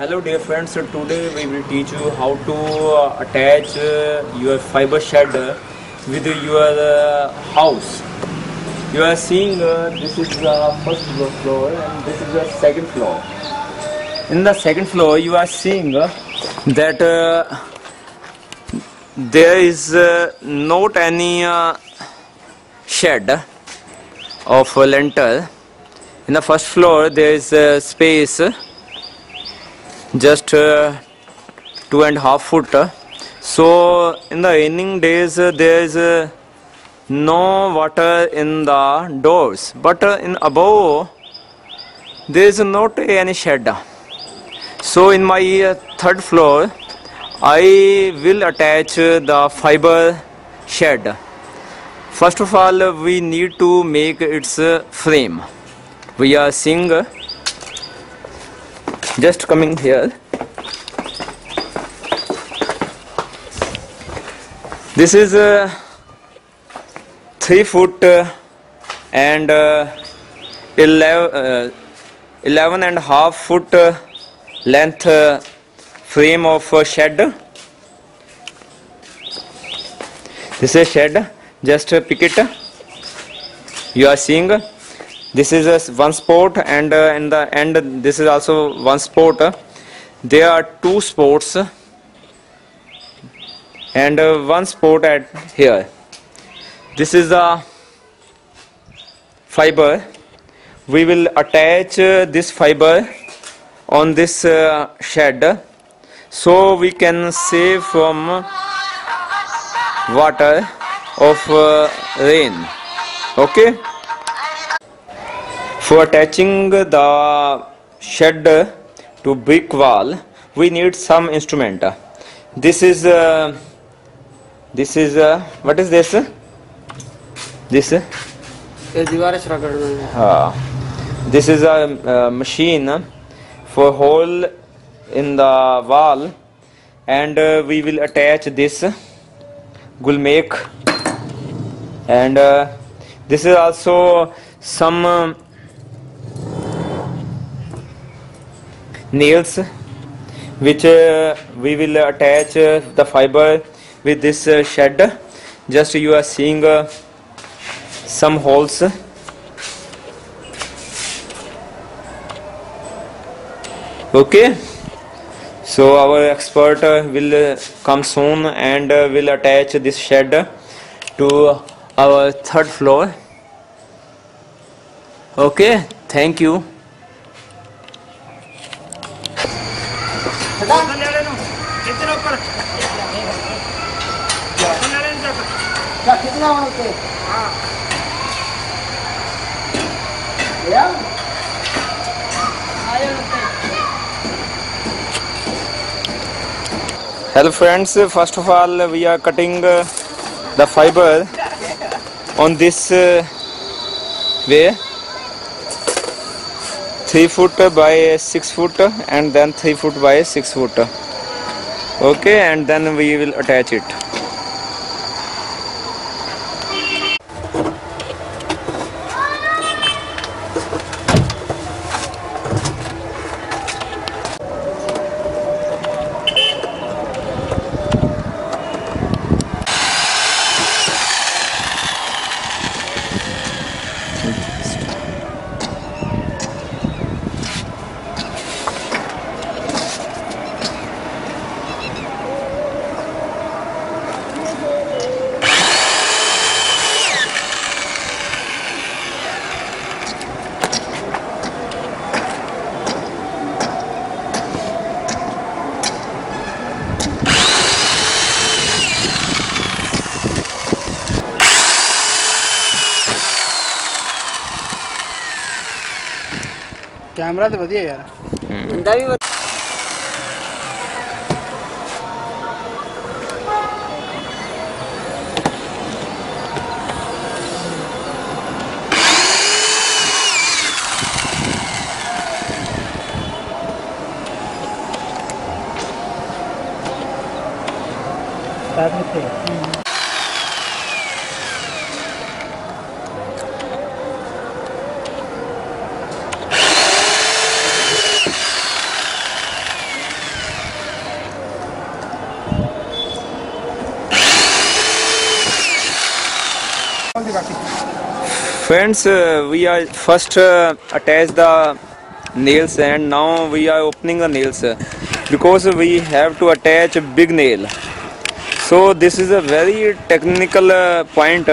Hello dear friends, today we will teach you how to uh, attach uh, your fiber shed with your uh, house. You are seeing this is the first floor and this is the second floor. In the second floor you are seeing that there is not any shed of a lintel. In the first floor there is space just uh, two and half foot. So in the raining days uh, there is uh, no water in the doors. But in above there is not any shed. So in my third floor i will attach the fiber shed. First of all we need to make its frame. We are seeing just coming here. This is uh, 3 foot uh, and uh, 11, uh, 11 and half foot uh, length uh, frame of shed. This is shed. Just pick it. You are seeing this is a one sport and uh, in the end this is also one sport. There are two sports and uh, one sport at here. This is the fiber. We will attach uh, this fiber on this uh, shed so we can save from water of uh, rain. Okay for attaching the shed to brick wall, we need some instrument. This is uh, this is uh, what is this? This. Uh, this is a uh, machine for hole in the wall, and uh, we will attach this gulmek, and uh, this is also some. Nails which uh, we will attach uh, the fiber with this uh, shed. Just you are seeing uh, some holes. Okay. So our expert uh, will uh, come soon and will attach this shed to our third floor. Okay. Thank you Hello friends, first of all we are cutting uh, the fiber on this uh, way. 3 foot by 6 foot and then 3 foot by 6 foot. Okay and then we will attach it. Amrad podía llegar. Mm. Friends, uh, we are first uh, attach the nails and now we are opening the nails uh, because we have to attach a big nail. So this is a very technical uh, point.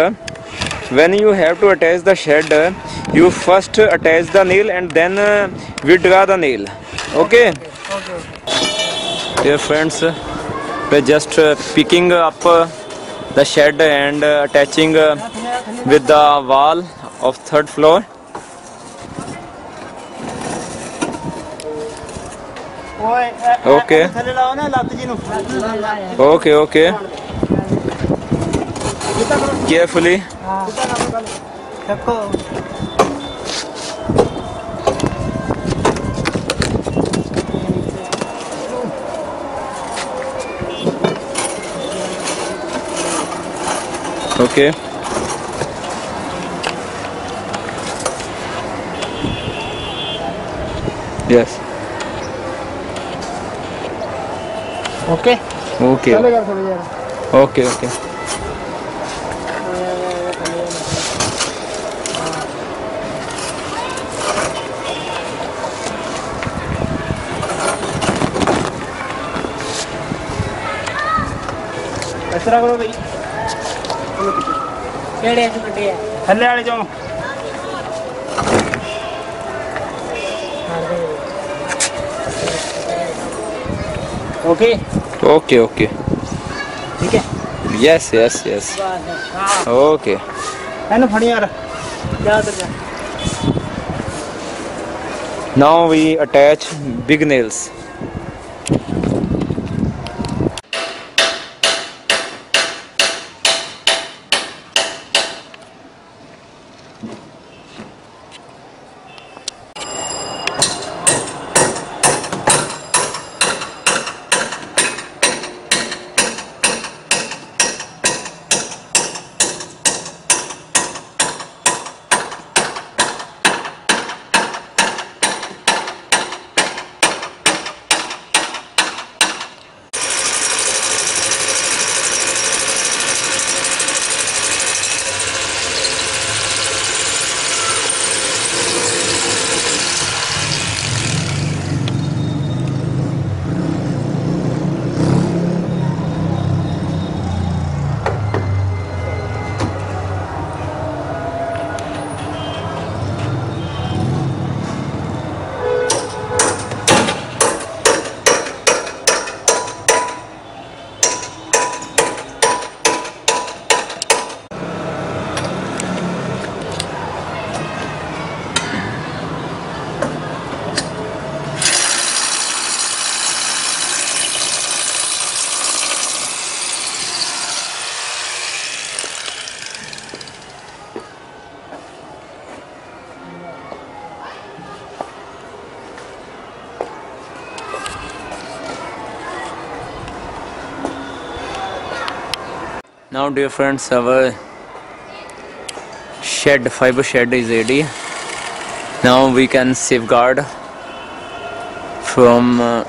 when you have to attach the shed, you first attach the nail and then uh, withdraw the nail. Okay. Okay. Dear friends, uh, we're just uh, picking up uh, the shed and uh, attaching uh, with the wall of third floor. Okay. Okay okay. Carefully. Okay, yes, okay, okay, okay, okay, okay. ਕਿਹੜੇ ਚ ਕੱਢੇ ਆ ਥੱਲੇ ਵਾਲੇ ਚੋਂ okay Okay. Okay. ਠੀਕ ਹੈ Yes. Yes. Yes. Okay. ਇਹਨੂੰ ਫੜੀ ਯਾਰ ਜਾ ਉਧਰ ਜਾ Now we attach Now, dear friends, our shed, fiber shed is ready. Now we can safeguard from uh,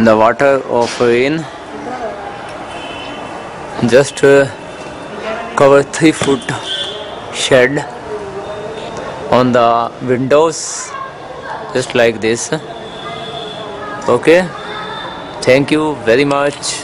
the water of rain. Just uh, cover three foot shed on the windows, just like this. Okay. Thank you very much.